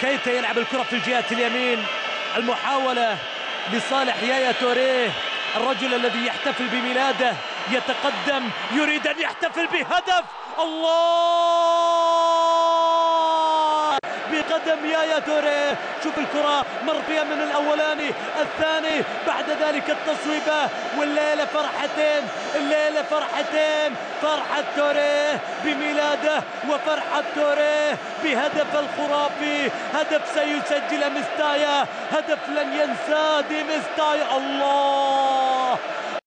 كيتا يلعب الكرة في الجهة اليمين؟ المحاولة لصالح يايا توريه الرجل الذي يحتفل بميلاده يتقدم يريد أن يحتفل بهدف! الله! بقدم يايا توريه شوف الكرة مر فيها من الأولاني الثاني. بعد ذلك التصويبة والليلة فرحتين الليلة فرحتين. فرحة توريه بميلاده وفرحة توريه بهدف الخرافي. هدف سيسجل مستايا. هدف لن ينساه دي مستايا. الله!